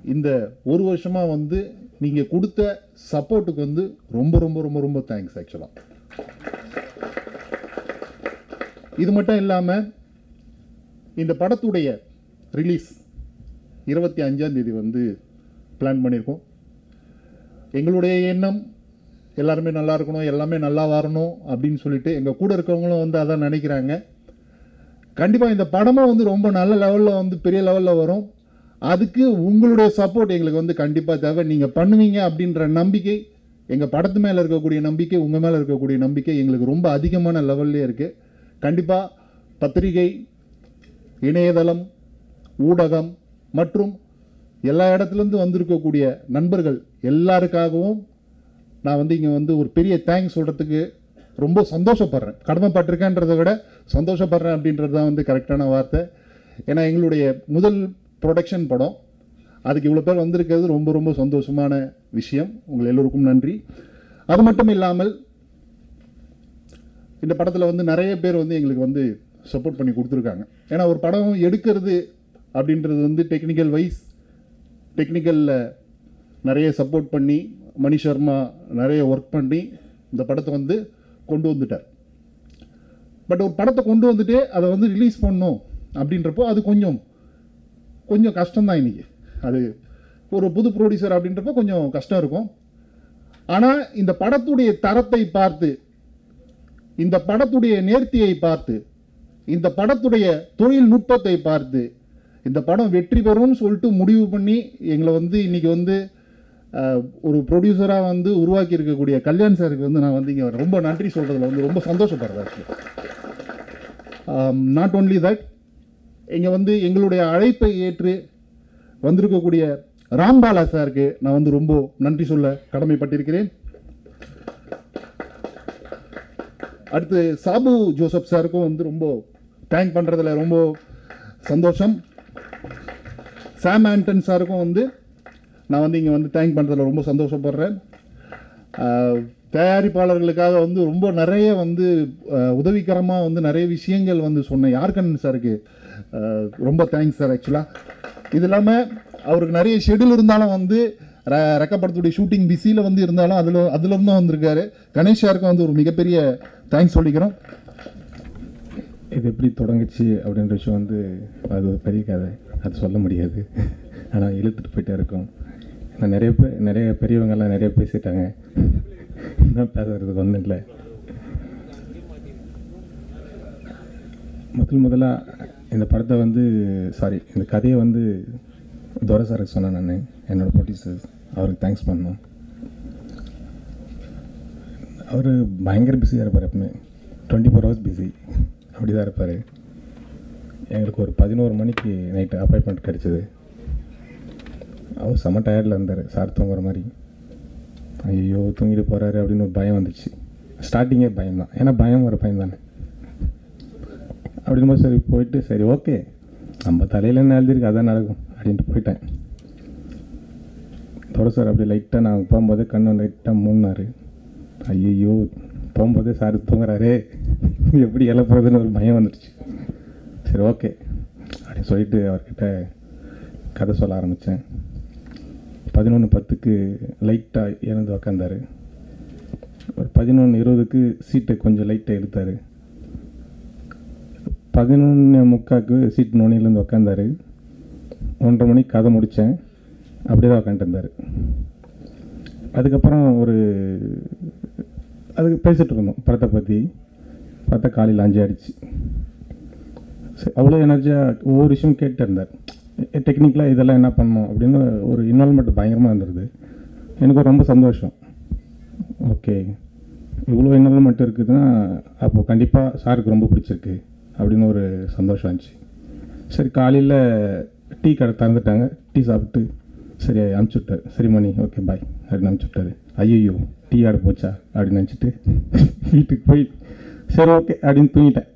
S8: இந்த ஒரு வருஷமாக வந்து நீங்கள் கொடுத்த சப்போர்ட்டுக்கு வந்து ரொம்ப ரொம்ப ரொம்ப ரொம்ப தேங்க்ஸ் ஆக்சுவலாக இது மட்டும் இல்லாமல் இந்த படத்துடைய ரிலீஸ் இருபத்தி அஞ்சாம் தேதி வந்து பிளான் பண்ணியிருக்கோம். எங்களுடைய எண்ணம் எல்லாருமே நல்லா இருக்கணும் எல்லாமே நல்லா வரணும் அப்படின்னு சொல்லிட்டு எங்கள் கூட இருக்கவங்களும் வந்து அதான் நினைக்கிறாங்க. கண்டிப்பாக இந்த படமும் வந்து ரொம்ப நல்ல லெவலில் வந்து பெரிய லெவலில் வரும். அதுக்கு உங்களுடைய சப்போர்ட் எங்களுக்கு வந்து கண்டிப்பாக தேவை. நீங்கள் பண்ணுவீங்க அப்படின்ற நம்பிக்கை எங்கள் படத்து மேலே இருக்கக்கூடிய நம்பிக்கை உங்கள் மேலே இருக்கக்கூடிய நம்பிக்கை எங்களுக்கு ரொம்ப அதிகமான லெவல்லே இருக்குது கண்டிப்பாக பத்திரிகை இணையதளம் ஊடகம் மற்றும் எல்லா இடத்துலேருந்து வந்திருக்கக்கூடிய நண்பர்கள் எல்லாருக்காகவும் நான் வந்து இங்கே வந்து ஒரு பெரிய தேங்க்ஸ் சொல்கிறதுக்கு ரொம்ப சந்தோஷப்படுறேன். கடமைப்பட்டிருக்கேன்றதை விட சந்தோஷப்படுறேன் அப்படின்றது தான் வந்து கரெக்டான வார்த்தை. ஏன்னா எங்களுடைய முதல் ப்ரொடக்ஷன் படம். அதுக்கு இவ்வளோ பேர் வந்திருக்கிறது ரொம்ப ரொம்ப சந்தோஷமான விஷயம். உங்கள் எல்லோருக்கும் நன்றி. அது மட்டும் இல்லாமல் இந்த படத்தில் வந்து நிறைய பேர் வந்து எங்களுக்கு வந்து சப்போர்ட் பண்ணி கொடுத்துருக்காங்க. ஏன்னா ஒரு படம் எடுக்கிறது அப்படின்றது வந்து டெக்னிக்கல் வைஸ் டெக்னிக்கலில் நிறைய சப்போர்ட் பண்ணி மணி சர்மா நிறைய ஒர்க் பண்ணி இந்த படத்தை வந்து கொண்டு வந்துட்டார். பட் ஒரு படத்தை கொண்டு வந்துட்டு அதை வந்து ரிலீஸ் பண்ணும் அப்படின்றப்போ அது கொஞ்சம் கொஞ்சம் கஷ்டம்தான் இன்றைக்கி அது ஒரு புது ப்ரொடியூசர் அப்படின்றப்போ கொஞ்சம் கஷ்டம் இருக்கும். ஆனால் இந்த படத்துடைய தரத்தை பார்த்து இந்த படத்துடைய நேர்த்தியை பார்த்து இந்த படத்துடைய தொழில்நுட்பத்தை பார்த்து இந்த படம் வெற்றி பெறும்னு சொல்லிட்டு முடிவு பண்ணி எங்களை வந்து இன்னைக்கு வந்து ஒரு ப்ரொடியூசராக வந்து உருவாக்கி இருக்கக்கூடிய கல்யாண் சாருக்கு வந்து நான் வந்து இங்கே ரொம்ப நன்றி சொல்கிறதுல வந்து ரொம்ப சந்தோஷப்படுறேன் ஆக்சுவலி நாட் ஓன்லி தட் இங்கே வந்து எங்களுடைய அழைப்பை ஏற்று வந்திருக்கக்கூடிய ராம்பாலா சாருக்கு நான் வந்து ரொம்ப நன்றி சொல்ல கடமைப்பட்டிருக்கிறேன். அடுத்து சாபு ஜோசப் சாருக்கும் வந்து ரொம்ப தேங்க் பண்ணுறதுல ரொம்ப சந்தோஷம். சாம் ஆண்டன் சாருக்கும் வந்து நான் வந்து இங்கே வந்து தேங்க் பண்ணுறதுல ரொம்ப சந்தோஷப்படுறேன். தயாரிப்பாளர்களுக்காக வந்து ரொம்ப நிறைய வந்து உதவிகரமாக வந்து நிறைய விஷயங்கள் வந்து சொன்னேன். யார்கண்ணன் சாருக்கு ரொம்ப தேங்க்ஸ் சார் ஆக்சுவலாக இது இல்லாமல் அவருக்கு நிறைய ஷெடியூல் இருந்தாலும் வந்து ர- ரெக்கப்படத்துடைய ஷூட்டிங் பிஸியில் வந்து இருந்தாலும் அதில் அதுலேருந்து தான் வந்திருக்காரு. கணேஷ் சாருக்கும் வந்து ஒரு மிகப்பெரிய தேங்க்ஸ் சொல்லிக்கிறோம்.
S9: இது எப்படி தொடங்குச்சு அப்படின்ற விஷயம் வந்து அது ஒரு பெரிய கதை. அது சொல்ல முடியாது. ஆனால் இழுத்துட்டு போயிட்டே இருக்கும். நான் நிறைய பேர் நிறைய பெரியவங்கெல்லாம் நிறைய பேசிட்டாங்க. என்ன பேசுறதுக்கு ஒன்றும் இல்லை. முதல் முதலாக இந்த படத்தை வந்து சாரி இந்த கதையை வந்து துரை சாருக்கு சொன்னேன் நான். என்னோடய ப்ரொடியூசர் அவருக்கு தேங்க்ஸ் பண்ணோம். அவர் பயங்கர பிஸியாக இருப்பார் எப்பவுமே. டுவெண்ட்டி ஃபோர் ஹவர்ஸ் பிஸி அப்படி தான் இருப்பார். எங்களுக்கு ஒரு பதினோரு மணிக்கு நைட்டு அப்பாயின்மெண்ட் கிடச்சிது. அவர் செம்ம டயர்டில் இருந்தார் சார் தூங்குற மாதிரி. ஐயோ தூங்கிட்டு போகிறாரு அப்படின்னு ஒரு பயம் வந்துச்சு. ஸ்டார்டிங்கே பயம் தான். ஏன்னா பயம் ஒரு பயம் தானே. அப்படின்னு சரி போயிட்டு சரி ஓகே நம்ம தலையில் என்ன எழுதிருக்கு அதான் நடக்கும் அப்படின்ட்டு போயிட்டேன். தோட சார் அப்படி லைட்டாக நான் போகும்போது கண்ணு லைட்டாக மூணாரு ஐயோ போகும்போதே சார் தூங்குறாரே. எப்படி இழப்புறதுன்னு ஒரு பயம் வந்துடுச்சு. சரி ஓகே. அப்படின்னு சொல்லிட்டு அவர்கிட்ட கதை சொல்ல ஆரம்பித்தேன் பதினொன்று பத்துக்கு லைட்டாக இறந்து உக்காந்தார். ஒரு பதினொன்று இருபதுக்கு சீட்டை கொஞ்சம் லைட்டாக எடுத்தார். பதினொன்று முக்காக்கு சீட் நோனிலேருந்து உக்காந்தார். ஒன்றரை மணிக்கு கதை முடித்தேன் அப்படியே தான் உட்காந்துட்டு இருந்தார். அதுக்கப்புறம் ஒரு அதுக்கு பேசிகிட்டு இருந்தோம் படத்தை பற்றி பார்த்தா காலையில் அஞ்சு ஆயிடுச்சு. அவ்வளோ எனர்ஜியாக ஒவ்வொரு விஷயம் கேட்டு இருந்தார் டெக்னிக்கலாக இதெல்லாம் என்ன பண்ணணும் அப்படின்னு ஒரு இன்வால்மெண்ட் பயங்கரமாக இருந்தது. எனக்கு ரொம்ப சந்தோஷம். ஓகே. இவ்வளோ இன்வால்மெண்ட் இருக்குதுன்னா அப்போது கண்டிப்பாக சாருக்கு ரொம்ப பிடிச்சிருக்கு அப்படின்னு ஒரு சந்தோஷம் இருந்துச்சு சரி காலையில் டீ கடை திறந்துட்டாங்க. டீ சாப்பிட்டு சரி அனுப்பிச்சுட்டார் சரி மணி ஓகே பாய் அப்படின்னு அனுப்பிச்சுட்டாரு ஐயோ டீ ஆட போச்சா அப்படின்னு நினச்சிட்டு வீட்டுக்கு போய் சரி ஓகே அப்படின்னு தூங்கிட்டேன்.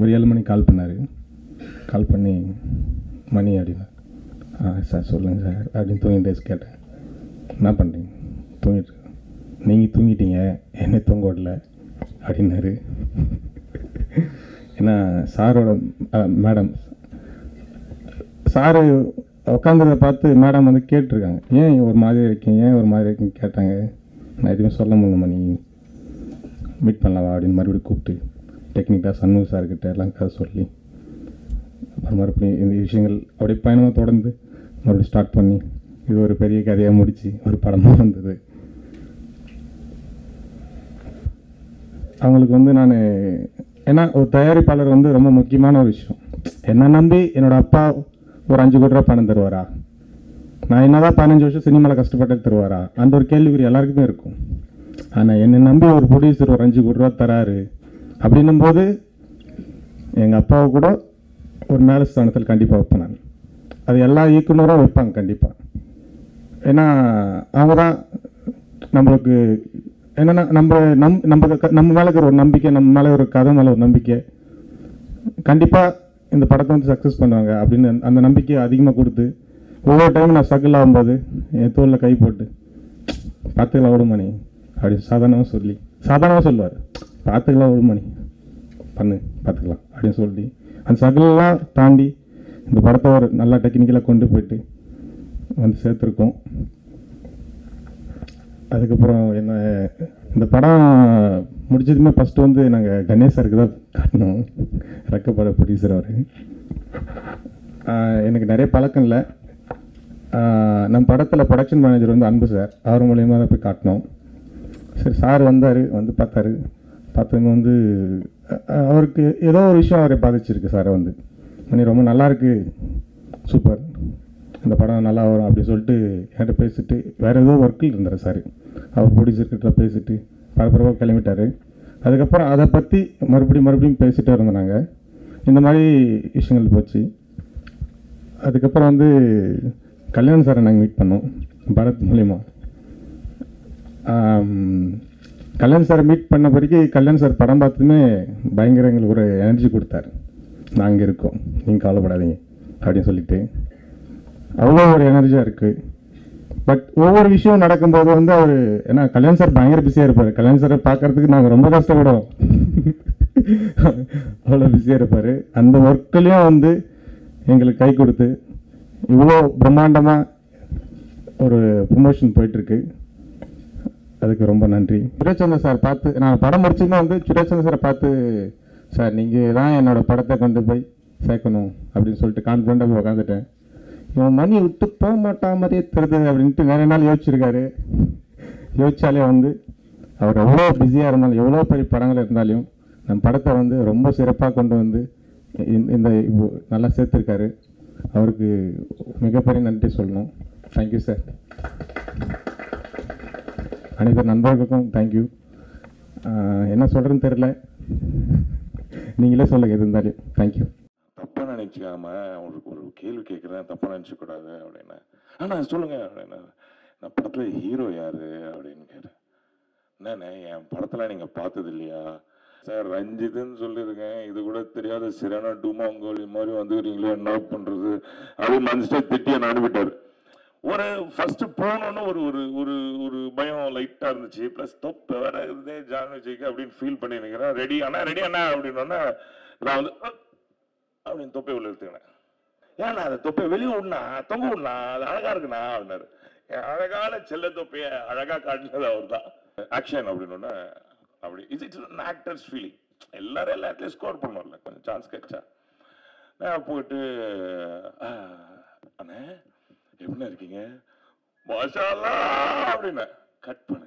S9: ஒரு ஏழு மணிக்கு கால் பண்ணார். கால் பண்ணி மணி அப்படின்னா ஆ சார் சொல்லுங்கள் சார் அப்படின்னு தூங்கிட்டு கேட்டேன். என்ன பண்ணுறீங்க தூங்கிட்டு நீங்கள் தூங்கிட்டீங்க. என்னை தூங்க விடல அப்படின்னாரு. ஏன்னா சாரோட மேடம் சாரு உட்காந்ததை பார்த்து மேடம் வந்து கேட்டிருக்காங்க. ஏன் ஒரு மாதிரி இருக்கீங்க? ஏன் ஒரு மாதிரி இருக்கீங்க கேட்டாங்க. நான் எதுவுமே சொல்ல முடியல மணி. மீட் பண்ணலாமா அப்படின்னு மறுபடியும் கூப்பிட்டு டெக்னிக்காக சண்முக சார்கிட்ட எல்லாம் கதை சொல்லி அப்புறம் மறுபடியும் இந்த விஷயங்கள் அப்படியே பயணமாக தொடர்ந்து மறுபடியும் ஸ்டார்ட் பண்ணி இது ஒரு பெரிய கதையாக முடித்து ஒரு படமாக வந்தது. அவங்களுக்கு வந்து நான் ஏன்னா ஒரு தயாரிப்பாளர் வந்து ரொம்ப முக்கியமான ஒரு விஷயம். என்னை நம்பி என்னோடய அப்பா ஒரு அஞ்சு கோடி ரூபா பணம் தருவாரா? நான் என்னதான் பதினஞ்சு வருஷம் சினிமாவில் கஷ்டப்பட்டு தருவாரா? அந்த ஒரு கேள்விக்குறி எல்லாருக்குமே இருக்கும். ஆனால் என்னை நம்பி ஒரு ப்ரொடியூசர் ஒரு அஞ்சு கோடி ரூபா தராரு அப்படின்னும் போது எங்கள் அப்பாவை கூட ஒரு மேலே ஸ்தானத்தில் கண்டிப்பாக வைப்பேன் நான். அது எல்லா இயக்குனரும் வைப்பாங்க கண்டிப்பாக ஏன்னா அவங்க தான் நம்மளுக்கு என்னென்னா நம்ம நம் நம்ம க- நம்ம மேலே இருக்கிற ஒரு நம்பிக்கை நம்ம மேலே ஒரு கதை மேலே ஒரு நம்பிக்கை கண்டிப்பாக இந்த படத்தை வந்து சக்ஸஸ் பண்ணுவாங்க அப்படின்னு அந்த நம்பிக்கையை அதிகமாக கொடுத்து ஒவ்வொரு டைம் நான் ஸ்ட்ரகிள் ஆகும்போது என் தோளில் கை போட்டு பார்த்துக்கலாம் விடுமணி அப்படி சாதாரணமாக சொல்லி சாதாரணமாக சொல்லுவார். பார்த்துக்கலாம் ஒரு மணி. பண்ணு பார்த்துக்கலாம் அப்படின்னு சொல்லி அந்த சகலெல்லாம் தாண்டி இந்த படத்தை ஒரு நல்லா டெக்னிக்கலாக கொண்டு போயிட்டு வந்து சேர்த்துருக்கோம். அதுக்கப்புறம் என்ன இந்த படம் முடிச்சதுமே ஃபஸ்ட்டு வந்து நாங்கள் கணேஷ் சாருக்கு தான் காட்டினோம் ரெக்கப்பட ப்ரொடியூசர் அவர். எனக்கு நிறைய பழக்கம் இல்லை. நம்ம படத்தில் ப்ரொடக்ஷன் மேனேஜர் வந்து அன்பு சார். அவர் மூலியமாக தான் போய் காட்டினோம் சரி சார் வந்தார் வந்து பார்த்தாரு. பார்த்தவங்க வந்து அவருக்கு ஏதோ ஒரு விஷயம் அவரை பாதிச்சிருக்கு சாரை வந்து. மணி ரொம்ப நல்லா இருக்குது சூப்பர். இந்த படம் நல்லா வரும் அப்படி சொல்லிட்டு என்கிட்ட பேசிட்டு வேறு ஏதோ ஒர்க்கில் இருந்தார் சார். அவர் ப்ரொடியூசர்கிட்ட பேசிட்டு பரபரப்பாக கிளம்பிட்டார். அதுக்கப்புறம் அதை பற்றி மறுபடியும் மறுபடியும் பேசிகிட்டே இருந்தோம் நாங்கள் இந்த மாதிரி விஷயங்கள் போச்சு. அதுக்கப்புறம் வந்து கல்யாண் சாரை நாங்கள் மீட் பண்ணோம் பரத் மூலிமா கல்யாண் சாரை மீட் பண்ண பிறகு கல்யாண் சார் படம் பார்த்துமே பயங்கர எங்களுக்கு ஒரு எனர்ஜி கொடுத்தாரு. நாங்கள் இருக்கோம். நீங்கள் கவலைப்படாதீங்க அப்படின்னு சொல்லிட்டு. அவ்வளோ ஒரு எனர்ஜியாக இருக்குது பட் ஒவ்வொரு விஷயம் நடக்கும்போது வந்து அவர் ஏன்னா கல்யாண் சார் பயங்கர பிஸியாக இருப்பார். கல்யாண் சாரை பார்க்கறதுக்கு நாங்கள் ரொம்ப கஷ்டப்படுவோம். அவ்வளோ பிஸியாக இருப்பார். அந்த ஒர்க்லேயும் வந்து எங்களுக்கு கை கொடுத்து இவ்வளோ பிரம்மாண்டமாக ஒரு ப்ரொமோஷன் போயிட்டுருக்கு அதுக்கு ரொம்ப நன்றி. சுரேச்சந்திர சார் பார்த்து நான் படம் முடிச்சுதான் வந்து சுரேச்சந்திர சாரை பார்த்து சார் நீங்கள் தான் என்னோட படத்தை கொண்டு போய் சேர்க்கணும் அப்படின்னு சொல்லிட்டு கான்ஃபிடண்ட்டாக போய் உட்காந்துட்டேன் இவன் மணி விட்டு போக மாட்டா மாதிரியே தருது அப்படின்ட்டு நிறைய நாள் யோசிச்சிருக்காரு. யோசிச்சாலே வந்து அவர் எவ்வளோ பிஸியாக இருந்தாலும் எவ்வளோ பெரிய படங்கள் இருந்தாலும் நம்ம படத்தை வந்து ரொம்ப சிறப்பாக கொண்டு வந்து இந்த- இந்த நல்லா சேர்த்துருக்காரு. அவருக்கு மிகப்பெரிய நன்றி சொல்லணும். தேங்க்யூ சார் அனைத்து நண்பர்களுக்கும் தேங்க்யூ என்ன சொல்கிறேன்னு தெரில நீங்களே சொல்லுங்கள் எது இருந்தாலும். தேங்க்யூ
S10: தப்பாக நினச்சிக்காம ஒரு ஒரு கேள்வி கேட்குறேன் தப்பாக நினைச்சுக்க கூடாது அப்படின்னு சொல்லுங்கள் அப்படின்னா. நான் படத்தில் ஹீரோ யார் அப்படின்னு கேட்டேன். என்னண்ணே என் படத்தில் நீங்கள் பார்த்தது இல்லையா? சார் ரஞ்சித்துன்னு சொல்லியிருக்கேன். இது கூட தெரியாத சிறான டூமாங்கோலி மாதிரி வந்துக்கிறீங்களே என்ன பண்ணுறது அது மனுஷன் திட்டி என்ன விட்டார். ஒரு ஃபர்ஸ்ட் போனோன்னு ஒரு ஒரு ஒரு ஒரு பயம் லைட்டா இருந்துச்சு. ப்ளஸ் தொப்பை வேற இருந்தே ஜான் வச்சுக்க அப்படின்னு ஃபீல் பண்ணி நினைக்கிறேன் ரெடி அண்ணா ரெடி அண்ணா அப்படின்னோடனே நான் வந்து அப்படின்னு தொப்பை உள்ள எடுத்துக்கினேன் ஏன்னா அந்த தொப்பை வெளியே விடணா தொங்க விடணா அது அழகா இருக்குண்ணா அப்படின்னாரு. அழகான செல்ல தொப்பைய அழகா காட்டினது அவர் தான் ஆக்ஷன் அப்படின்னு அப்படி இட்ஸ் இட்ஸ் ஆக்டர்ஸ் ஃபீலிங் எல்லாரும் எல்லா இடத்துலையும் ஸ்கோர் பண்ணுவார்ல கொஞ்சம் சான்ஸ் கிடைச்சா. நான் போயிட்டு அண்ணே எப்படி இருக்கீங்க? மாஷா அல்லாஹ்" கட் பண்ணு